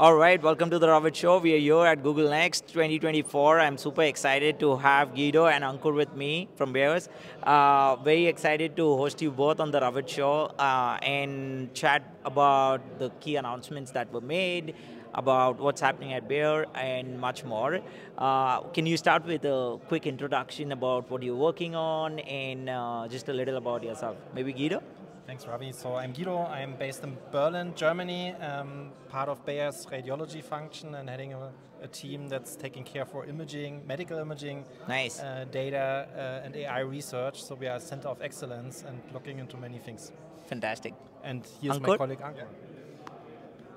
All right, welcome to the Ravit Show. We are here at Google Next 2024. I'm super excited to have Guido and Ankur with me from Bayer's. Uh, very excited to host you both on the Ravit Show uh, and chat about the key announcements that were made, about what's happening at Bayer, and much more. Uh, can you start with a quick introduction about what you're working on and uh, just a little about yourself? Maybe Guido? Thanks, Ravi. So I'm Guido. I'm based in Berlin, Germany, um, part of Bayer's radiology function and heading a, a, team that's taking care for imaging, medical imaging, nice. Uh, data, uh, and AI research. So we are a center of excellence and looking into many things. Fantastic. And here's Ankur? my colleague Ankur.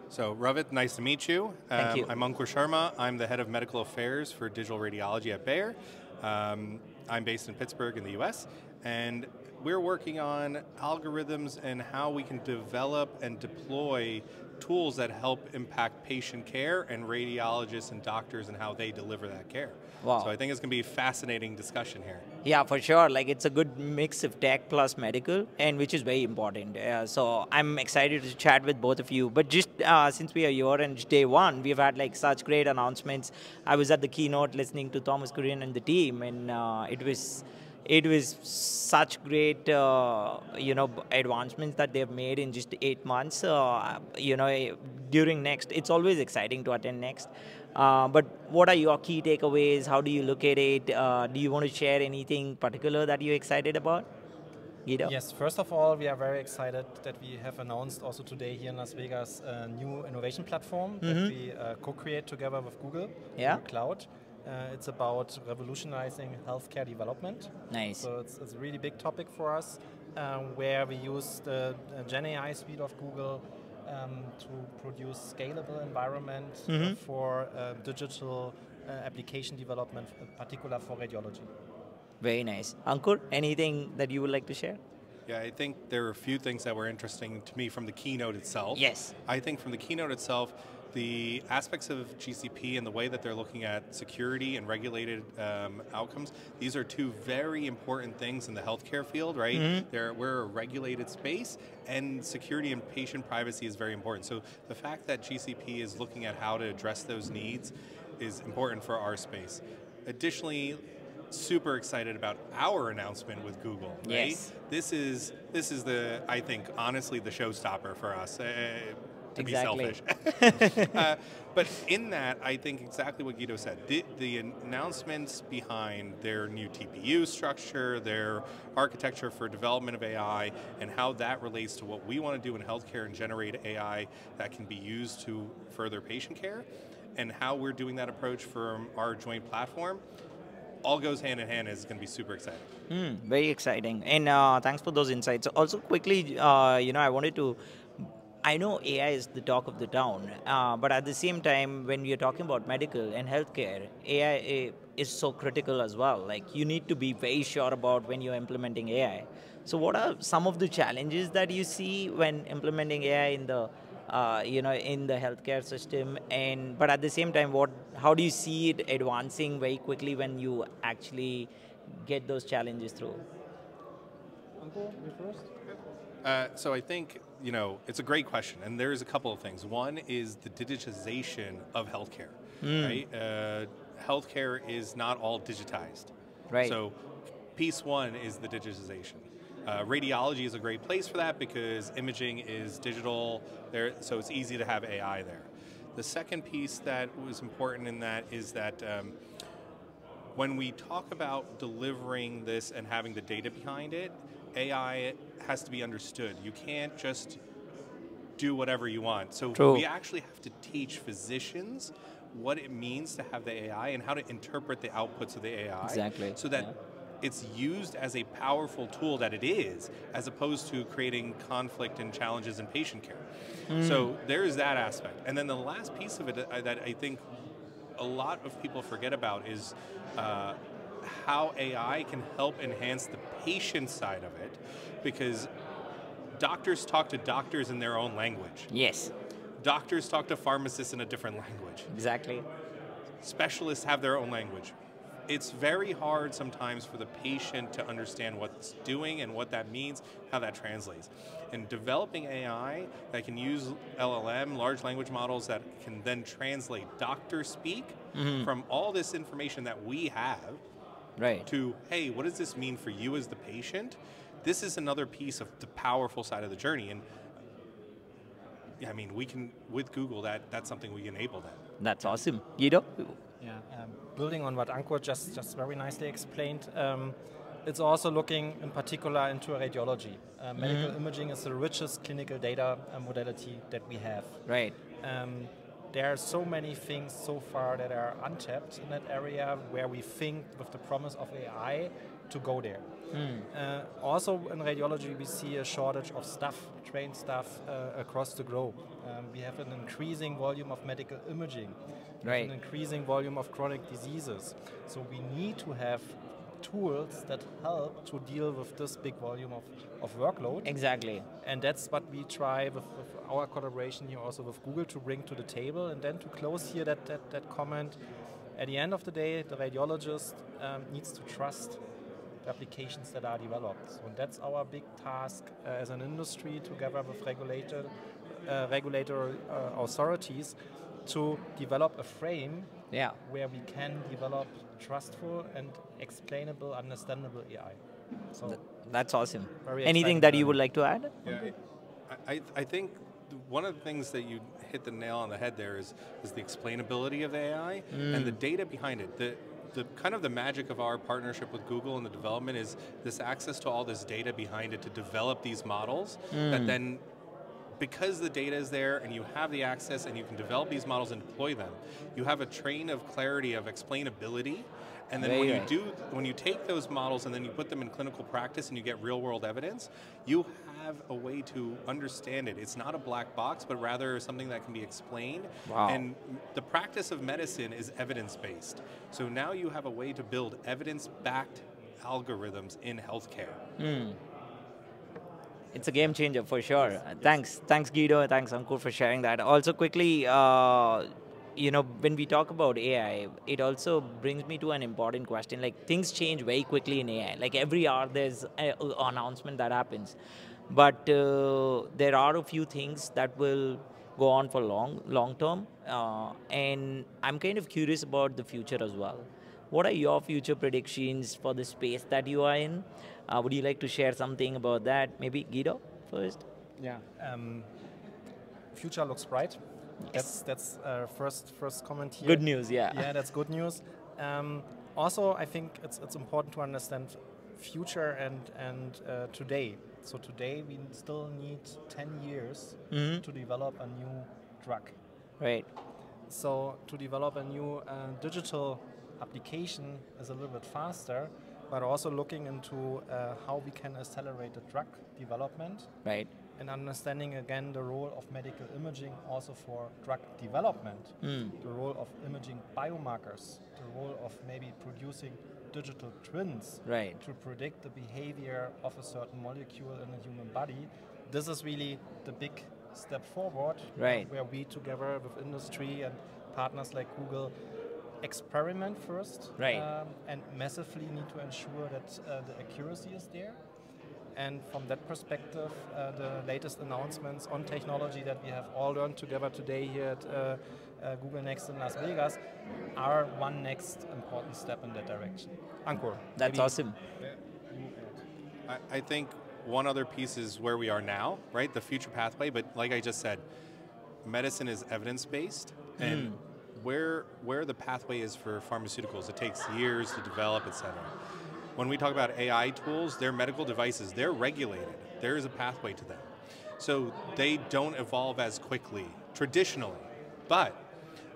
So, Ravit, nice to meet you. Thank um, you. I'm Ankur Sharma. I'm the head of medical affairs for digital radiology at Bayer. Um, I'm based in Pittsburgh in the US, and we're working on algorithms and how we can develop and deploy tools that help impact patient care and radiologists and doctors and how they deliver that care. Wow. So I think it's going to be a fascinating discussion here. Yeah, for sure. Like it's a good mix of tech plus medical, and which is very important. Uh, so I'm excited to chat with both of you. But just uh, since we are here and day one, we've had like such great announcements. I was at the keynote listening to Thomas Kurian and the team, and uh, it was it was such great, uh, you know, advancements that they've made in just eight months. Uh, you know, during next, it's always exciting to attend next. Uh, but what are your key takeaways? How do you look at it? Uh, do you want to share anything particular that you're excited about? Guido? Yes, first of all, we are very excited that we have announced also today here in Las Vegas a new innovation platform mm -hmm. that mm-hmm. we uh, co-create together with Google, yeah. Google Cloud. Uh, it's about revolutionizing healthcare development. Nice. So it's, it's a really big topic for us, um, where we use the Gen AI suite of Google um, to produce scalable environment mm -hmm. for uh, digital uh, application development, particular for radiology. Very nice. Ankur, anything that you would like to share? Yeah, I think there are a few things that were interesting to me from the keynote itself. Yes. I think from the keynote itself, the aspects of GCP and the way that they're looking at security and regulated um, outcomes, these are two very important things in the healthcare field, right? Mm-hmm. we're a regulated space, and security and patient privacy is very important. So the fact that GCP is looking at how to address those needs is important for our space. Additionally, super excited about our announcement with Google. Right? Yes. This is this is the I think honestly the showstopper for us. Uh, to exactly. be selfish. uh, but in that, I think exactly what Guido said. The, the, announcements behind their new TPU structure, their architecture for development of AI, and how that relates to what we want to do in healthcare and generate AI that can be used to further patient care, and how we're doing that approach from our joint platform, all goes hand in hand is going to be super exciting. Mm, very exciting. And uh, thanks for those insights. Also, quickly, uh, you know, I wanted to I know AI is the talk of the town, uh, but at the same time, when we are talking about medical and healthcare, AI is so critical as well. Like you need to be very sure about when you're implementing AI. So, what are some of the challenges that you see when implementing AI in the, uh, you know, in the healthcare system? And but at the same time, what, how do you see it advancing very quickly when you actually get those challenges through? Ankur, you first. Uh, so I think you know it's a great question, and there's a couple of things. One is the digitization of healthcare. Mm. Right, uh, healthcare is not all digitized. Right. So, piece one is the digitization. Uh, radiology is a great place for that because imaging is digital there, so it's easy to have AI there. The second piece that was important in that is that. Um, when we talk about delivering this and having the data behind it, AI has to be understood. You can't just do whatever you want. So True. we actually have to teach physicians what it means to have the AI and how to interpret the outputs of the AI. Exactly. So that yeah. it's used as a powerful tool that it is, as opposed to creating conflict and challenges in patient care. Mm. So there is that aspect. And then the last piece of it uh, that I think a lot of people forget about is uh, how AI can help enhance the patient side of it because doctors talk to doctors in their own language. Yes. Doctors talk to pharmacists in a different language. Exactly. Specialists have their own language. it's very hard sometimes for the patient to understand what's doing and what that means, how that translates. And developing AI that can use LLM, large language models that can then translate doctor speak mm-hmm. from all this information that we have right. to, hey, what does this mean for you as the patient? This is another piece of the powerful side of the journey. And I mean, we can, with Google, that that's something we enable that. That's awesome. Guido? Yeah, um, building on what Ankur just, just very nicely explained, um, it's also looking in particular into radiology. Uh, medical mm -hmm. imaging is the richest clinical data uh, modality that we have. Right. Um, there are so many things so far that are untapped in that area where we think with the promise of AI to go there. Mm. Uh, also in radiology we see a shortage of staff, trained staff uh, across the globe. Um, we have an increasing volume of medical imaging right. an increasing volume of chronic diseases. So we need to have tools that help to deal with this big volume of, of workload. Exactly. And that's what we try with, with, our collaboration here also with Google to bring to the table. And then to close here that, that, that comment, at the end of the day, the radiologist um, needs to trust the applications that are developed. So and that's our big task uh, as an industry together with regulator, uh, regulatory uh, authorities to develop a frame yeah. where we can develop trustful and explainable, understandable AI. So Th that's awesome. Anything that you would like to add? Yeah, I, I think one of the things that you hit the nail on the head there is, is the explainability of the AI mm. and the data behind it. The, the kind of the magic of our partnership with Google and the development is this access to all this data behind it to develop these models mm. that then because the data is there and you have the access and you can develop these models and deploy them, you have a train of clarity of explainability. And then when you do, when you take those models and then you put them in clinical practice and you get real world evidence, you have a way to understand it. It's not a black box, but rather something that can be explained. Wow. And the practice of medicine is evidence based. So now you have a way to build evidence backed algorithms in healthcare. Mm it's a game changer for sure. Yes, thanks, thanks Guido, thanks Ankur for sharing that. Also, quickly, uh, you know, when we talk about AI, it also brings me to an important question. Like things change very quickly in AI. Like every hour, there's an announcement that happens, but uh, there are a few things that will go on for long, long term, uh, and I'm kind of curious about the future as well. What are your future predictions for the space that you are in? Uh, would you like to share something about that? Maybe Guido first. Yeah. Um, future looks bright. Yes. That's that's uh, first first comment here. Good news, yeah. Yeah, that's good news. Um, also, I think it's it's important to understand future and and uh, today. So today we still need 10 years mm -hmm. to develop a new drug. Right. So to develop a new uh, digital application is a little bit faster, but also looking into uh, how we can accelerate the drug development. Right. And understanding again the role of medical imaging also for drug development, mm. the role of imaging biomarkers, the role of maybe producing digital twins right. to predict the behavior of a certain molecule in a human body. This is really the big step forward right. where we together with industry and partners like Google experiment first, right? Um, and massively need to ensure that uh, the accuracy is there. And from that perspective, uh, the latest announcements on technology that we have all learned together today here at uh, uh Google Next in Las Vegas are one next important step in that direction. Ankur. That's maybe. awesome. I, I think one other piece is where we are now, right? The future pathway. But like I just said, medicine is evidence based, and mm where where the pathway is for pharmaceuticals. It takes years to develop, et cetera. When we talk about AI tools, they're medical devices. They're regulated. There is a pathway to them. So they don't evolve as quickly traditionally. But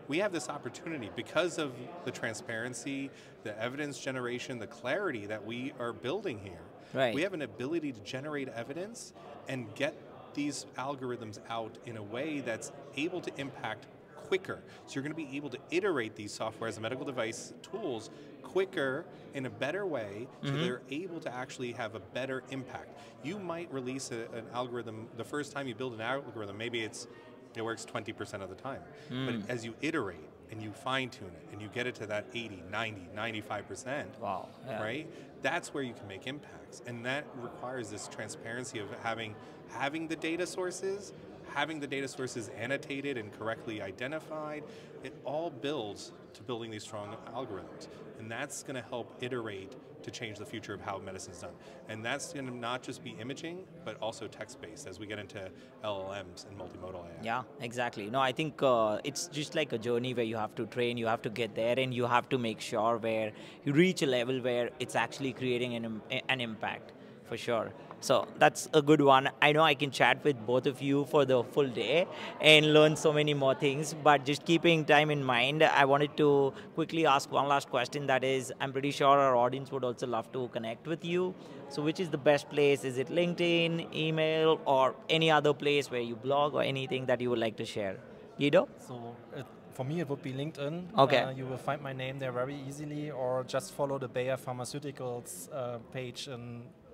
we have this opportunity because of the transparency, the evidence generation, the clarity that we are building here. Right. We have an ability to generate evidence and get these algorithms out in a way that's able to impact quicker. So you're going to be able to iterate these software as a medical device tools quicker in a better way so mm-hmm. they're able to actually have a better impact. You might release a, an algorithm the first time you build an algorithm, maybe it's it works 20% of the time. Hmm. But as you iterate and you fine tune it and you get it to that 80, 90, 95%, Wow, yeah. right? That's where you can make impacts. And that requires this transparency of having having the data sources, having the data sources annotated and correctly identified. It all builds to building these strong algorithms. And that's going to help iterate to change the future of how medicine is done. And that's going to not just be imaging, but also text-based as we get into LLMs and multimodal AI. Yeah, exactly. No, I think uh, it's just like a journey where you have to train, you have to get there, and you have to make sure where you reach a level where it's actually creating an, an impact for sure. So that's a good one. I know I can chat with both of you for the full day and learn so many more things, but just keeping time in mind, I wanted to quickly ask one last question that is, I'm pretty sure our audience would also love to connect with you. So which is the best place? Is it LinkedIn, email, or any other place where you blog or anything that you would like to share? Guido? So it, for me, it would be LinkedIn. Okay. Uh, you will find my name there very easily, or just follow the Bayer Pharmaceuticals uh, page in uh,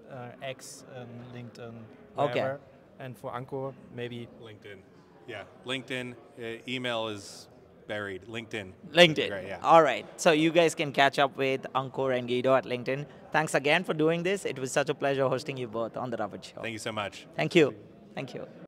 X and LinkedIn. Okay. And for Ankur, maybe LinkedIn. Yeah, LinkedIn. Uh, email is buried. LinkedIn. LinkedIn. Great, yeah. All right. So you guys can catch up with Ankur and Guido at LinkedIn. Thanks again for doing this. It was such a pleasure hosting you both on the Ravit Show. Thank you so much. Thank you. Thank you.